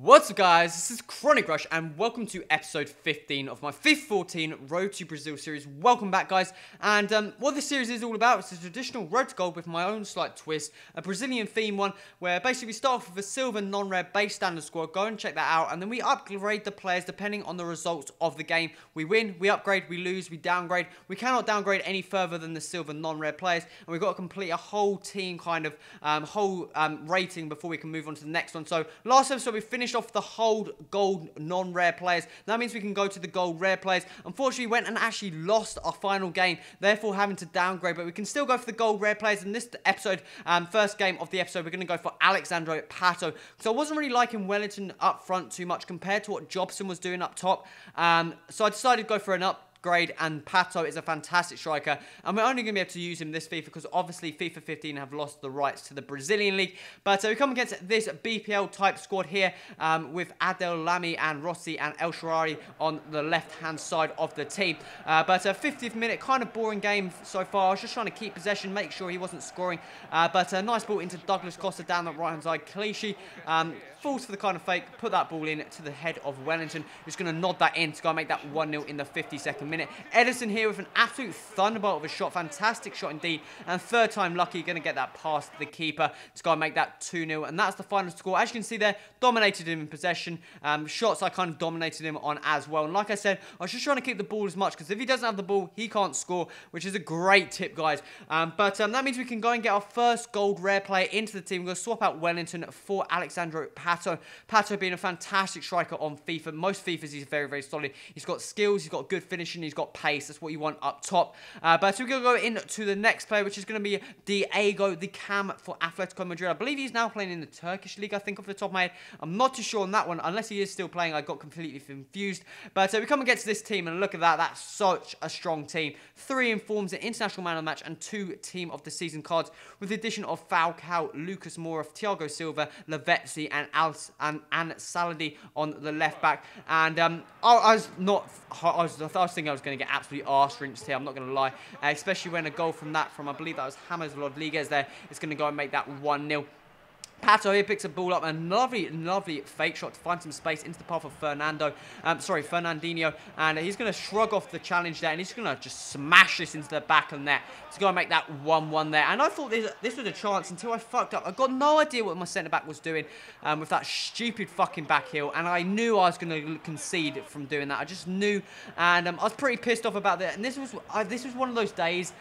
What's up guys, this is Chronic Rush and welcome to episode 15 of my FIFA 14 Road to Brazil series. Welcome back guys, and um, what this series is all about is a traditional Road to Gold with my own slight twist, a Brazilian theme one, where basically we start off with a silver non-rare base standard squad, go and check that out, and then we upgrade the players depending on the results of the game. We win, we upgrade, we lose, we downgrade. We cannot downgrade any further than the silver non-rare players, and we've got to complete a whole team kind of, um, whole um, rating before we can move on to the next one. So last episode we finished finished off the hold gold non-rare players. That means we can go to the gold rare players. Unfortunately, went and actually lost our final game, therefore having to downgrade, but we can still go for the gold rare players. In this episode, um, first game of the episode, we're going to go for Alexandre Pato. So I wasn't really liking Wellington up front too much compared to what Jobson was doing up top. Um, so I decided to go for an up upgrade, and Pato is a fantastic striker. And we're only going to be able to use him this FIFA because obviously FIFA 15 have lost the rights to the Brazilian League. But uh, we come against this BPL type squad here um, with Adel Lamy and Rossi and El Shaarawy on the left-hand side of the team. Uh, but a 50th minute, kind of boring game so far. I was just trying to keep possession, make sure he wasn't scoring. Uh, but a nice ball into Douglas Costa down the right-hand side. Clichy um, falls for the kind of fake, put that ball in to the head of Wellington, who's going to nod that in to go and make that 1-0 in the 52nd minute. Ederson here with an absolute thunderbolt of a shot. Fantastic shot indeed. And third time lucky, going to get that past the keeper to go and make that 2-0. And that's the final score. As you can see there, dominated him in possession. Um, shots I kind of dominated him on as well. And like I said, I was just trying to keep the ball as much because if he doesn't have the ball, he can't score, which is a great tip, guys. Um, but um, that means we can go and get our first gold rare player into the team. We're going to swap out Wellington for Alexandre Pato. Pato being a fantastic striker on FIFA. Most FIFAs, he's very, very solid. He's got skills, he's got good finishing, he's got pace. That's what you want up top. Uh, but we're going to go into the next player, which is going to be Diego, the cam for Atletico Madrid. I believe he's now playing in the Turkish league, I think, off the top of my head. I'm not too sure on that one, unless he is still playing. I got completely confused. But uh, we come against this team, and look at that. That's such a strong team. Three informs an international man of the match and two team of the season cards, with the addition of Falcao, Lucas Moura, Thiago Silva, Lavezzi, and, Al and, and Saladi on the left back. And um, I, I, was not, I was, I was thinking was going to get absolutely arse rinsed here, I'm not going to lie. Uh, especially when a goal from that, from I believe that was James Rodriguez there, is going to go and make that 1-0. Pato here picks a ball up and lovely, lovely fake shot to find some space into the path of Fernando. Um, sorry, Fernandinho. And he's going to shrug off the challenge there and he's going to just smash this into the back of net to go and make that 1-1 there. And I thought this, this was a chance until I fucked up. I got no idea what my centre-back was doing um, with that stupid fucking back heel. And I knew I was going to concede from doing that. I just knew. And um, I was pretty pissed off about that. And this was, this was one of those days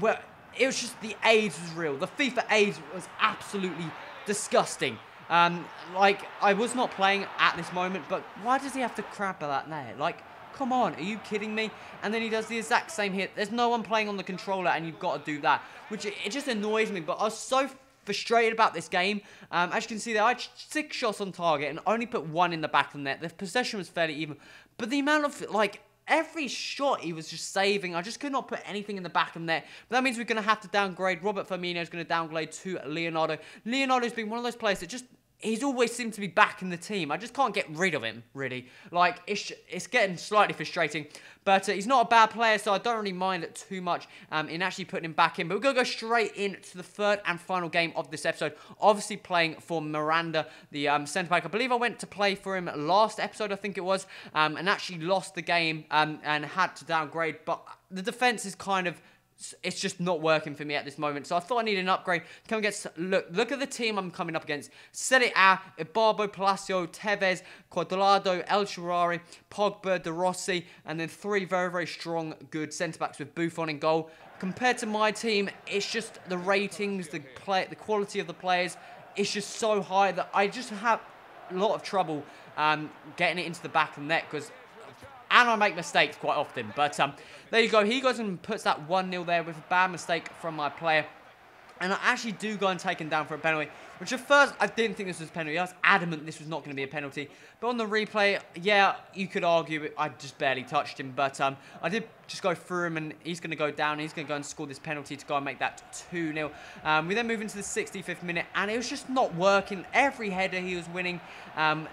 where it was just the AIDS was real. The FIFA AIDS was absolutely disgusting. Um, like, I was not playing at this moment, but why does he have to crab that there? Like, come on, are you kidding me? And then he does the exact same here. There's no one playing on the controller, and you've got to do that, which it, it just annoys me. But I was so frustrated about this game. Um, as you can see there, I had six shots on target and only put one in the back of the net. The possession was fairly even, but the amount of, like, every shot he was just saving. I just could not put anything in the back of net. But that means we're going to have to downgrade. Roberto Firmino is going to downgrade to Leonardo. Leonardo's been one of those players that just he's always seemed to be back in the team. I just can't get rid of him, really. Like, it's, it's getting slightly frustrating. But uh, he's not a bad player, so I don't really mind it too much um, in actually putting him back in. But we're going to go straight into the third and final game of this episode. Obviously playing for Miranda, the um, centre-back. I believe I went to play for him last episode, I think it was, um, and actually lost the game um, and had to downgrade. But the defence is kind of it's just not working for me at this moment. So I thought I needed an upgrade. Come get look look at the team I'm coming up against. Serie A, Ibarbo, Palacio, Tevez, Cuadrado, El Shaarawy, Pogba, De Rossi, and then three very, very strong, good centre-backs with Buffon in goal. Compared to my team, it's just the ratings, the play, the quality of the players, it's just so high that I just have a lot of trouble um, getting it into the back of the net because and I make mistakes quite often. But um, there you go. He goes and puts that 1-0 there with a bad mistake from my player. And I actually do go and take him down for a penalty. Which at first, I didn't think this was a penalty. I was adamant this was not going to be a penalty. But on the replay, yeah, you could argue I just barely touched him. But um, I did just go through him, and he's going to go down. He's going to go and score this penalty to go and make that 2-0. Um, we then move into the 65th minute, and it was just not working. Every header he was winning. Um,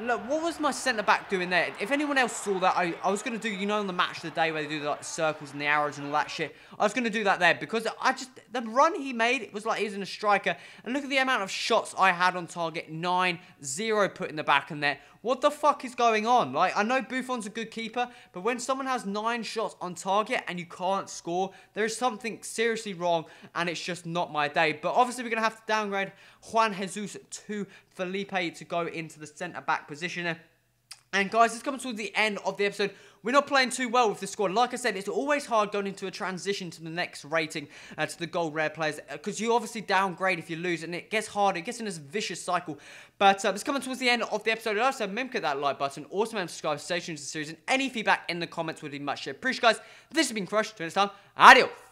look, what was my centre back doing there? If anyone else saw that, I, I was going to do, you know, on the match of the day where they do the like, circles and the arrows and all that shit. I was going to do that there because I just, the run he made, it was like he was in a striker. And look at the amount of shots I had on target Nine, zero put in the back and there. What the fuck is going on? Like, I know Buffon's a good keeper, but when someone has 9 shots on target and you can't score, there is something seriously wrong and it's just not my day. But obviously, we're going to have to downgrade Juan Jesus to Felipe to go into the centre back position. And guys, it's coming towards the end of the episode. We're not playing too well with the squad. Like I said, it's always hard going into a transition to the next rating uh, to the gold rare players because you obviously downgrade if you lose and it gets harder. It gets in this vicious cycle. But uh, it's coming towards the end of the episode. Also, remember that like button. Also, remember subscribe to stay tuned to the series and any feedback in the comments would be much appreciated. Guys, this has been Crush. Till next time, adios.